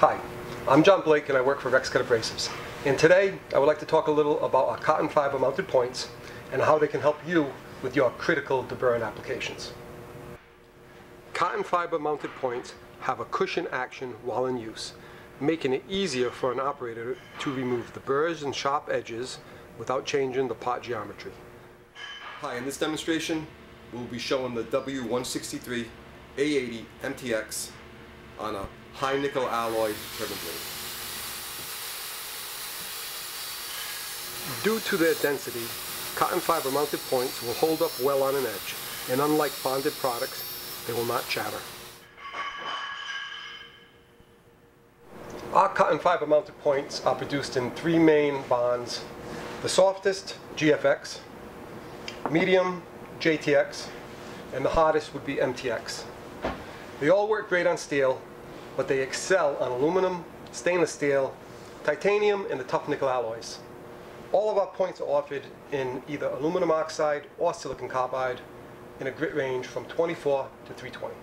Hi, I'm John Blake and I work for Rex-Cut Abrasives. And today I would like to talk a little about our cotton fiber mounted points and how they can help you with your critical deburring applications. Cotton fiber mounted points have a cushion action while in use, making it easier for an operator to remove the burrs and sharp edges without changing the pot geometry. Hi, in this demonstration, we'll be showing the W163 A80 MTX on a high nickel alloy turbine blade. Due to their density, cotton fiber mounted points will hold up well on an edge, and unlike bonded products, they will not chatter. Our cotton fiber mounted points are produced in three main bonds. The softest, GFX, medium, JTX, and the hardest would be MTX. They all work great on steel, but they excel on aluminum, stainless steel, titanium, and the tough nickel alloys. All of our points are offered in either aluminum oxide or silicon carbide in a grit range from 24 to 320.